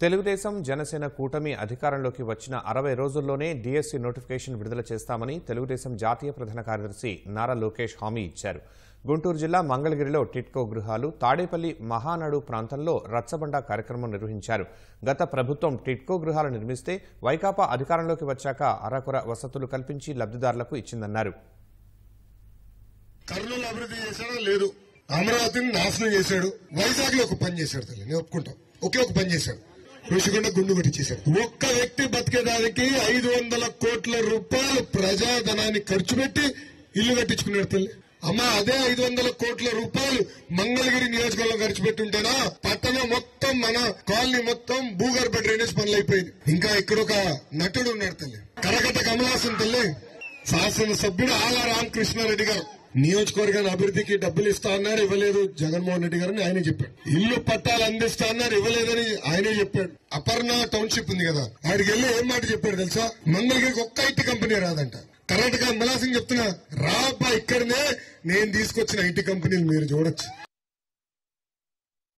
తెలుగుదేశం జనసేన కూటమి అధికారంలోకి వచ్చిన అరవై రోజుల్లోనే డిఎస్సీ నోటిఫికేషన్ విడుదల చేస్తామని తెలుగుదేశం జాతీయ ప్రధాన కార్యదర్శి నారా లోకేష్ హామీ ఇచ్చారు. గుంటూరు జిల్లా మంగళగిరిలో టిట్కో గృహాలు తాడేపల్లి మహానాడు ప్రాంతంలో రచ్చబండ కార్యక్రమం నిర్వహించారు. గత ప్రభుత్వం టిట్కో గృహాలు నిర్మిస్తే వైకాపా అధికారంలోకి వచ్చాక అరకొర వసతులు కల్పించి లబ్ధిదారులకు ఇచ్చిందన్నారు. కర్నూలు అభివృద్ధి చేశాడా? లేదు. అమరావతిని నాశనం చేశాడు. వైజాగ్లో ఒక పని చేశాడు తల్లి నేను ఒప్పుకుంటాం. ఒకే ఒక పని చేశాడు. ఋషికొండ గుండు కొట్టించేశాడు ఒక్క వ్యక్తి బతికేదానికి ఐదు వందల కోట్ల రూపాయలు ప్రజాధనాన్ని ఖర్చు పెట్టి ఇల్లు కట్టించుకున్నాడు తల్లి. అమ్మ అదే ఐదు వందల కోట్ల రూపాయలు మంగళగిరి నియోజకవర్గం ఖర్చు పెట్టుంటేనా? పట్టణం మొత్తం మన కాలనీ మొత్తం భూగర్భ డ్రైనేజ్ పనులు అయిపోయింది. ఇంకా ఇక్కడ ఒక నటుడు ఉన్నాడు తల్లి. కరగట కమలాసం తల్లి. శాసనసభ్యుడు ఆల రామకృష్ణారెడ్డి గారు నియోజకవర్గాన్ని అభివృద్ధికి డబ్బులు ఇస్తా అన్నారు ఇవ్వలేదు. జగన్మోహన్ రెడ్డి గారని ఆయనే చెప్పాడు. ఇల్లు పట్టాలు అందిస్తా అన్నారు ఇవ్వలేదని ఆయనే చెప్పాడు. అపర్ణ టౌన్షిప్ ఉంది కదా ఆయనకి వెళ్ళి ఏం మాట చెప్పాడు తెలుసా? మంగళగిరికి ఒక్క ఐటీ కంపెనీ రాదంట. కరెక్ట్గా మలాసింగ్ చెప్తున్నా రాబ్బా ఇక్కడనే నేను తీసుకొచ్చిన ఐటీ కంపెనీలు మీరు చూడొచ్చు.